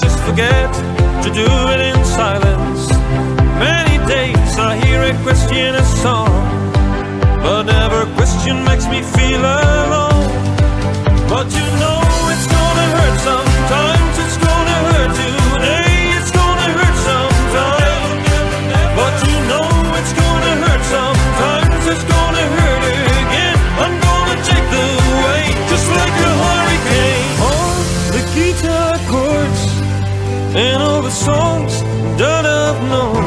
forget to do it in silence. Many days I hear a question a song, but never a question makes me feel alone. But you know and all the songs that I've known.